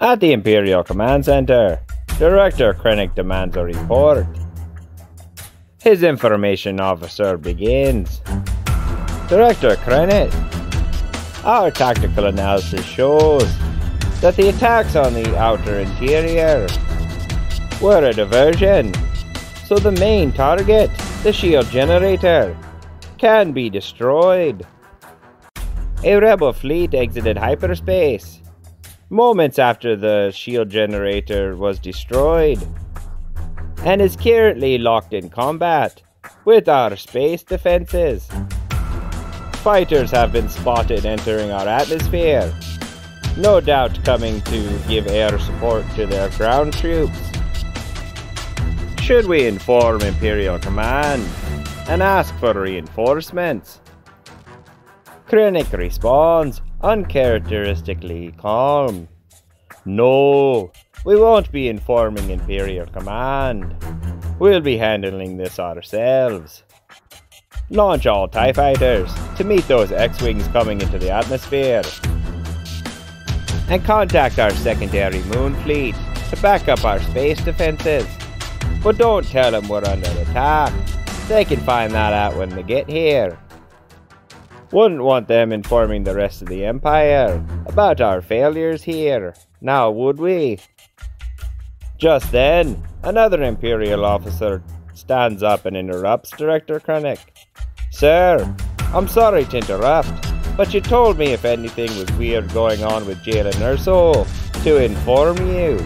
At the Imperial Command Center, Director Krennic demands a report. His information officer begins. Director Krennic, our tactical analysis shows that the attacks on the outer interior were a diversion, so the main target, the shield generator, can be destroyed. A rebel fleet exited hyperspace moments after the shield generator was destroyed, and is currently locked in combat with our space defenses. Fighters have been spotted entering our atmosphere, no doubt coming to give air support to their ground troops. Should we inform Imperial Command and ask for reinforcements? Krennic responds uncharacteristically calm. No, we won't be informing Imperial Command. We'll be handling this ourselves. Launch all TIE fighters to meet those X-Wings coming into the atmosphere. And contact our secondary moon fleet to back up our space defenses. But don't tell them we're under attack. They can find that out when they get here. Wouldn't want them informing the rest of the Empire about our failures here, now would we? Just then, another Imperial officer stands up and interrupts Director Krennic. Sir, I'm sorry to interrupt, but you told me if anything was weird going on with Galen Erso to inform you.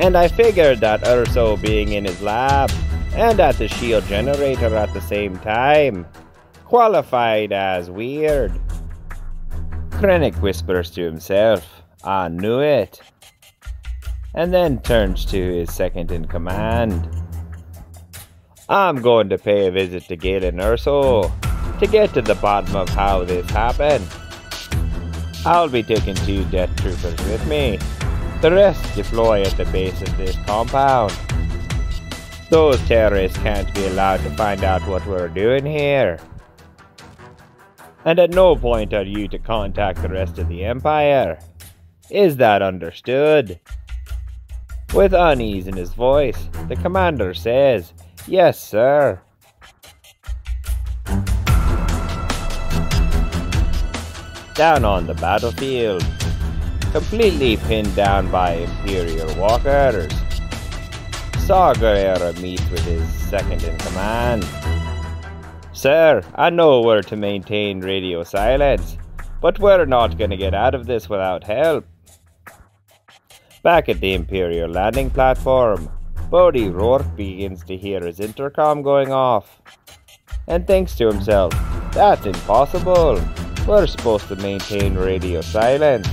And I figured that Urso being in his lab and at the shield generator at the same time qualified as weird. Krennic whispers to himself, I knew it, and then turns to his second in command. I'm going to pay a visit to Galen Erso to get to the bottom of how this happened. I'll be taking two death troopers with me. The rest deploy at the base of this compound. Those terrorists can't be allowed to find out what we're doing here and at no point are you to contact the rest of the Empire. Is that understood? With unease in his voice, the commander says, Yes, sir. Down on the battlefield, completely pinned down by Imperial walkers, Saw Gerrera meets with his second in command, Sir, I know we're to maintain radio silence, but we're not going to get out of this without help. Back at the Imperial landing platform, Bodhi Rook begins to hear his intercom going off and thinks to himself, that's impossible. We're supposed to maintain radio silence.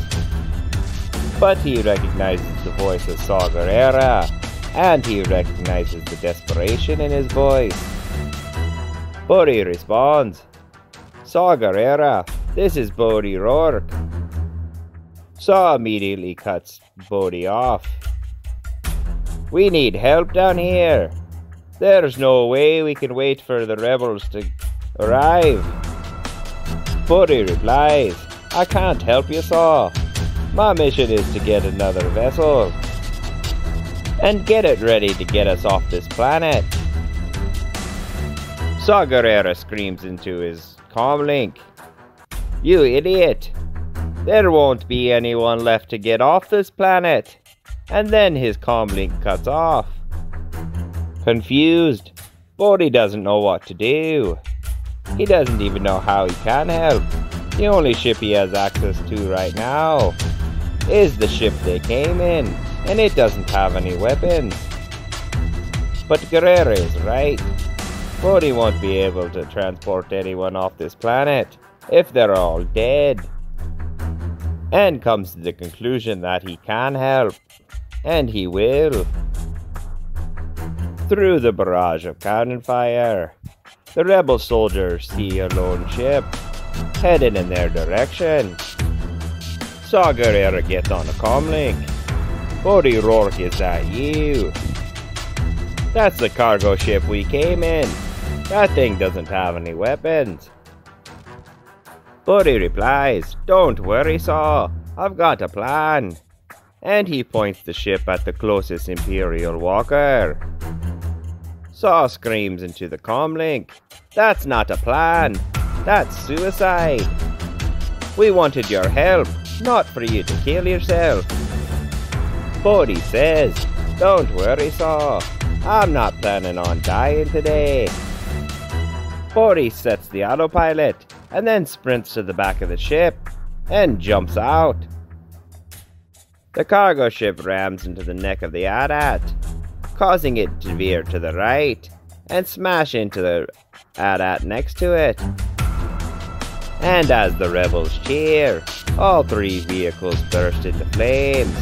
But he recognizes the voice of Saw Gerrera, and he recognizes the desperation in his voice. Bodhi responds, Saw Gerrera, this is Bodhi Rook. Saw immediately cuts Bodhi off. We need help down here. There's no way we can wait for the rebels to arrive. Bodhi replies, I can't help you, Saw. My mission is to get another vessel and get it ready to get us off this planet. Saw Gerrera screams into his comlink. You idiot! There won't be anyone left to get off this planet. And then his comlink cuts off. Confused, Bodhi doesn't know what to do. He doesn't even know how he can help. The only ship he has access to right now is the ship they came in, and it doesn't have any weapons. But Gerrera is right. Bodhi won't be able to transport anyone off this planet if they're all dead. And comes to the conclusion that he can help, and he will. Through the barrage of cannon fire, the rebel soldiers see a lone ship headed in their direction. Saw Gerrera gets on the comlink. Bodhi Rook, is that you? That's the cargo ship we came in. That thing doesn't have any weapons. Bodhi replies, Don't worry, Saw. I've got a plan. And he points the ship at the closest Imperial walker. Saw screams into the comlink. That's not a plan. That's suicide. We wanted your help, not for you to kill yourself. Bodhi says, Don't worry, Saw. I'm not planning on dying today. Bodhi sets the autopilot and then sprints to the back of the ship and jumps out. The cargo ship rams into the neck of the AT-AT, causing it to veer to the right and smash into the AT-AT next to it. And as the rebels cheer, all three vehicles burst into flames.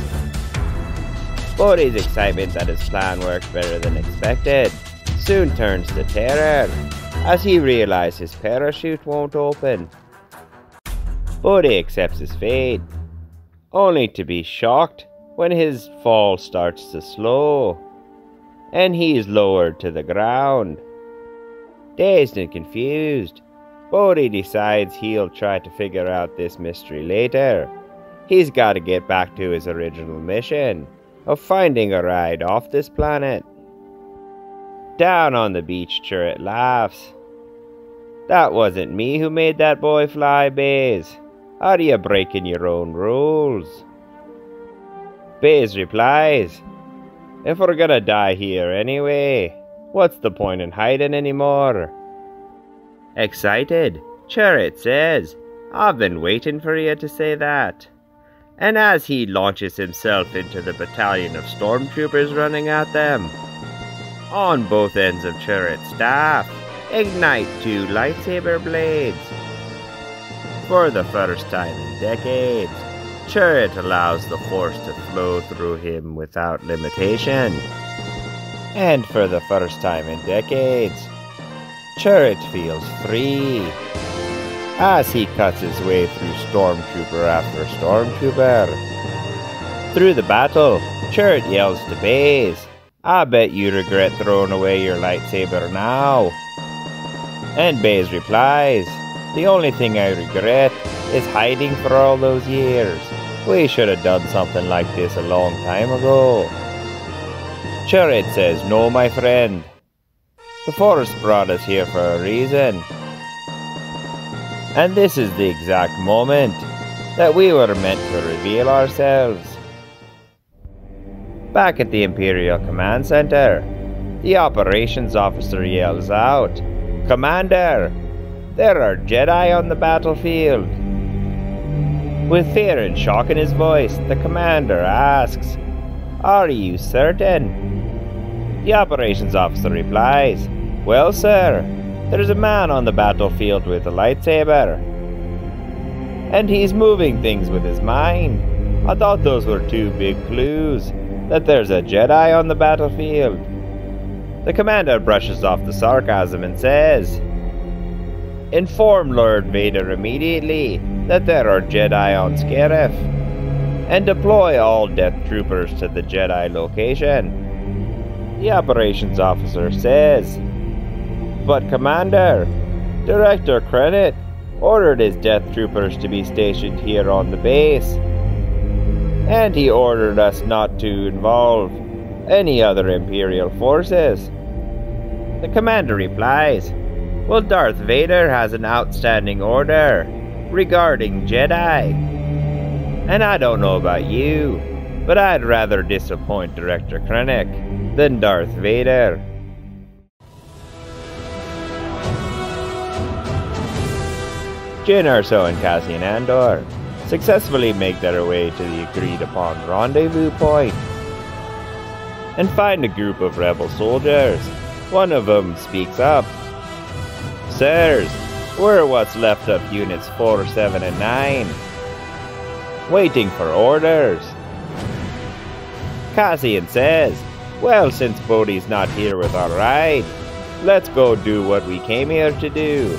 Bodhi's excitement that his plan worked better than expected soon turns to terror as he realizes his parachute won't open. Bodhi accepts his fate, only to be shocked when his fall starts to slow, and he is lowered to the ground. Dazed and confused, Bodhi decides he'll try to figure out this mystery later. He's got to get back to his original mission of finding a ride off this planet. Down on the beach, Chirrut laughs. That wasn't me who made that boy fly, Baze. Are you breaking your own rules? Baze replies, If we're gonna die here anyway, what's the point in hiding anymore? Excited, Chirrut says, I've been waiting for you to say that. And as he launches himself into the battalion of stormtroopers running at them, on both ends of Chirrut's staff, ignite two lightsaber blades. For the first time in decades, Chirrut allows the Force to flow through him without limitation. And for the first time in decades, Chirrut feels free as he cuts his way through stormtrooper after stormtrooper. Through the battle, Chirrut yells to Baze, I bet you regret throwing away your lightsaber now. And Baze replies, The only thing I regret is hiding for all those years. We should have done something like this a long time ago. Chirrut says, No, my friend. The Force brought us here for a reason. And this is the exact moment that we were meant to reveal ourselves. Back at the Imperial Command Center, the operations officer yells out, Commander, there are Jedi on the battlefield. With fear and shock in his voice, the commander asks, Are you certain? The operations officer replies, Well, sir, there's a man on the battlefield with a lightsaber. And he's moving things with his mind. I thought those were two big clues that there's a Jedi on the battlefield. The commander brushes off the sarcasm and says, Inform Lord Vader immediately that there are Jedi on Scarif, and deploy all Death Troopers to the Jedi location. The operations officer says, But Commander, Director Krennic ordered his Death Troopers to be stationed here on the base and he ordered us not to involve any other Imperial forces. The commander replies, Well, Darth Vader has an outstanding order regarding Jedi. And I don't know about you, but I'd rather disappoint Director Krennic than Darth Vader. Jyn Erso and Cassian Andor successfully make their way to the agreed upon rendezvous point and find a group of rebel soldiers. One of them speaks up. Sirs, we're what's left of units 4, 7, and 9. Waiting for orders. Cassian says, Well, since Bodhi's not here with our ride, let's go do what we came here to do.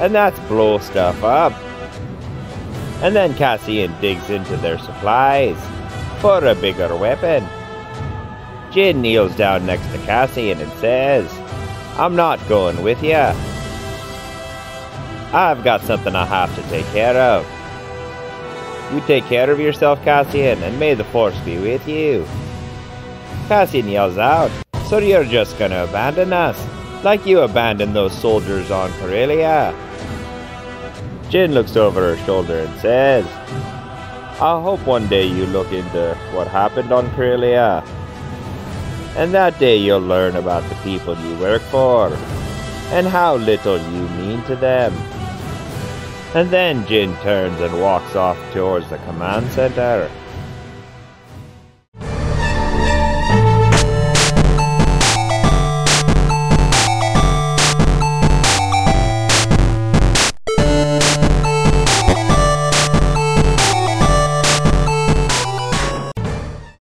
and that's blow stuff up. And then Cassian digs into their supplies for a bigger weapon. Jyn kneels down next to Cassian and says, I'm not going with ya. I've got something I have to take care of. You take care of yourself, Cassian, and may the Force be with you. Cassian yells out, So you're just gonna abandon us, like you abandoned those soldiers on Corellia. Jyn looks over her shoulder and says, I hope one day you look into what happened on Corellia. And that day you'll learn about the people you work for, and how little you mean to them. And then Jyn turns and walks off towards the command center.